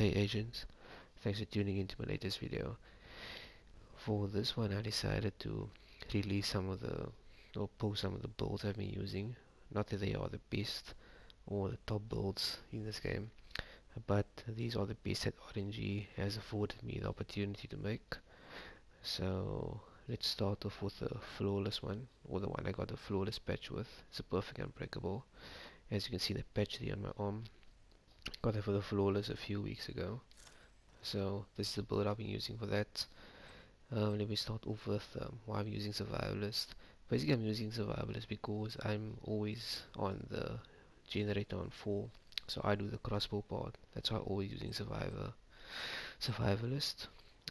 Hey agents, thanks for tuning into my latest video. For this one I decided to release some of the, or post some of the builds I've been using. Not that they are the best or the top builds in this game, but these are the best that RNG has afforded me the opportunity to make. So let's start off with the flawless one, or the one I got the flawless patch with. It's a perfect unbreakable. As you can see the patch there on my arm got it for the flawless a few weeks ago. So this is the build I've been using for that. Um, let me start off with um, why I'm using survivalist. Basically I'm using survivalist because I'm always on the generator on 4 so I do the crossbow part. That's why I'm always using survivor survivalist.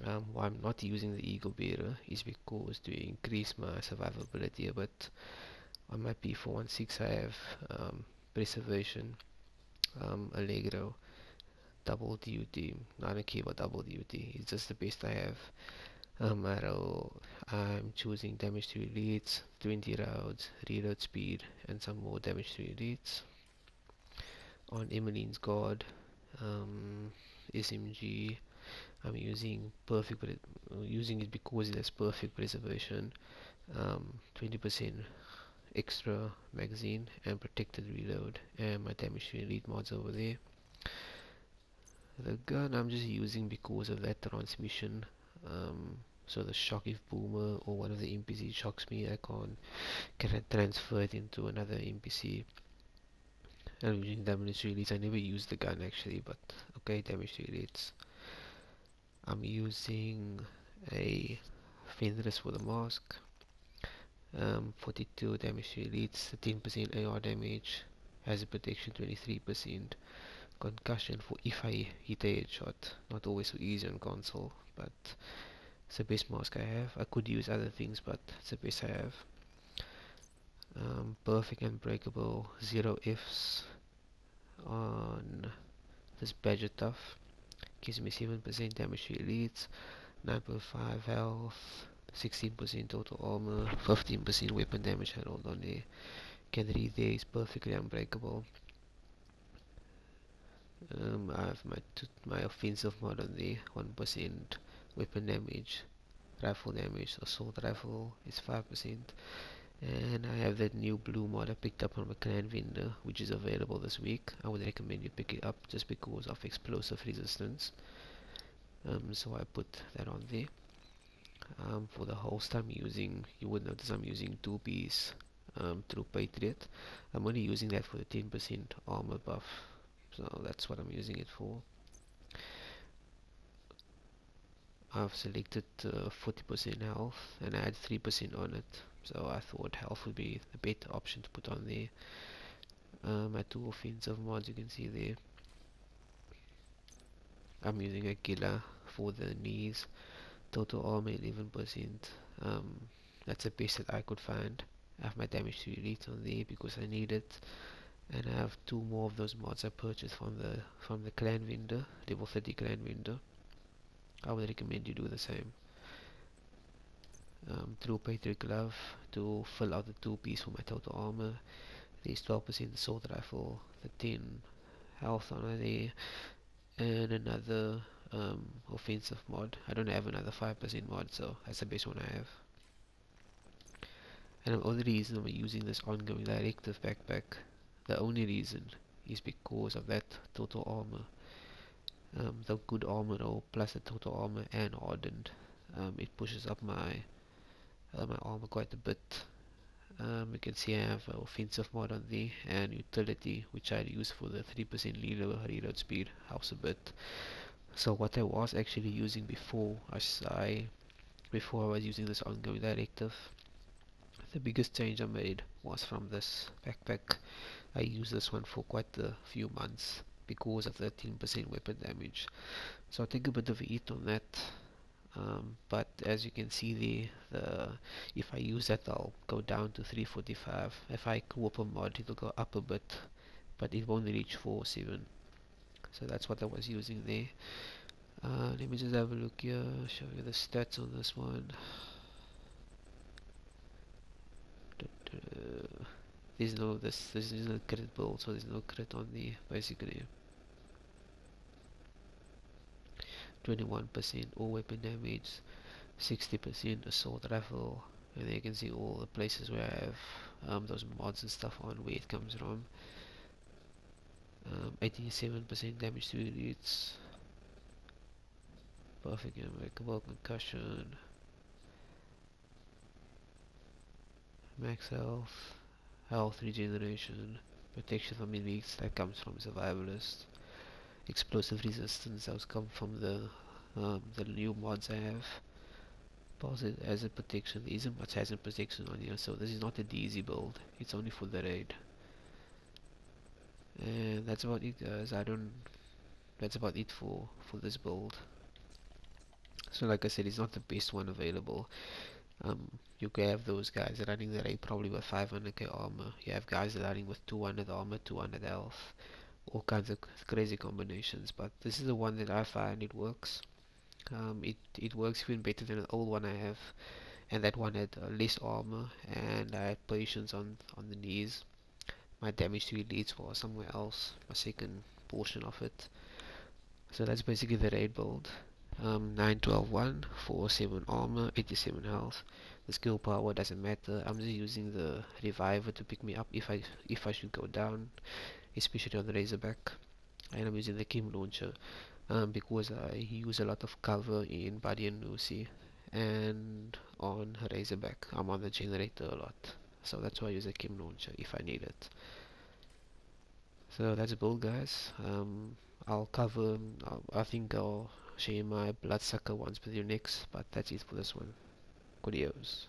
Um, why I'm not using the eagle bearer is because to increase my survivability a bit on my P416 I have um, preservation um, Allegro double DUT not a keyboard double DUT it's just the best I have. Um, I'm choosing damage to elites 20 rounds reload speed and some more damage to elites on Emeline's guard um, SMG I'm using perfect using it because it has perfect preservation. 20% um, extra magazine and protected reload. And my damage to mods over there. The gun I'm just using because of that transmission. Um, so the shock if boomer or one of the NPC shocks me. I can't can transfer it into another NPC I'm using damage to I never used the gun actually but okay damage to I'm using a Fenris for the mask um, 42 damage to elites, 10% AR damage, hazard protection 23%, concussion for if I hit a headshot, not always so easy on console, but it's the best mask I have. I could use other things, but it's the best I have. Um, perfect unbreakable, zero F's on this Badger Tuff, gives me 7% damage to elites, 9.5 health, 16% total armor, 15% weapon damage and all on there. Can read there is perfectly unbreakable. Um, I have my my offensive mod on there, 1% weapon damage, rifle damage, assault rifle is 5%. And I have that new blue mod I picked up from a clan vendor, which is available this week. I would recommend you pick it up just because of explosive resistance. Um, so I put that on there um, for the host I'm using you would notice I'm using two piece um, True Patriot. I'm only using that for the 10% armor buff so that's what I'm using it for. I've selected 40% uh, health and I had 3% on it. So I thought health would be the better option to put on there. Um, my two offensive mods you can see there. I'm using a killer for the knees total armor 11% um, that's the best that I could find. I have my damage to elite on there because I need it. And I have two more of those mods I purchased from the from the clan vendor level 30 clan vendor. I would recommend you do the same. Um, True Patriot Glove to fill out the two piece for my total armor. There's 12% assault rifle the 10 health on there and another um, offensive mod. I don't have another 5% mod, so that's the best one I have. And the only reason I'm using this ongoing directive backpack, the only reason is because of that total armor. Um, the good armor roll plus the total armor and hardened. Um, it pushes up my uh, my armor quite a bit. Um, you can see I have offensive mod on there and utility which I use for the 3% reload, reload speed helps a bit so what I was actually using before I before I was using this ongoing directive the biggest change I made was from this backpack. I used this one for quite a few months because of the 10% weapon damage. So I take a bit of a hit on that um, but as you can see there the if I use that I'll go down to 345 if I co-op a mod it'll go up a bit but it won't reach 407 so that's what I was using there. Uh, let me just have a look here show you the stats on this one. There's no this this is no crit build so there's no crit on the basically. 21% all weapon damage. 60% assault rifle. And there you can see all the places where I have um, those mods and stuff on where it comes from 87% um, damage to elites perfect unbreakable concussion. Max health. Health regeneration. Protection from elites that comes from survivalist explosive resistance that comes from the um, the new mods I have. Hazard protection. There isn't much a protection on here so this is not a DZ build. It's only for the raid and that's about it guys. I don't that's about it for for this build. So like I said it's not the best one available. Um, you can have those guys running the raid probably with 500k armor. You have guys running with 200 armor 200 health all kinds of crazy combinations. But this is the one that I find it works. Um, it, it works even better than the old one I have. And that one had uh, less armor and I had patience on, on the knees my damage to elites was somewhere else my second portion of it. So that's basically the raid build. Um, 9 12 1 4 7 armor 87 health. The skill power doesn't matter. I'm just using the reviver to pick me up if I if I should go down especially on the razorback. And I'm using the Chem launcher um, because I use a lot of cover in Buddy and Lucy and on razorback. I'm on the generator a lot so that's why I use a Chem launcher if I need it. So that's build guys. Um, I'll cover I think I'll share my bloodsucker ones with you next but that's it for this one. Adios.